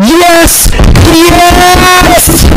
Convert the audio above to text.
Yes! Yes!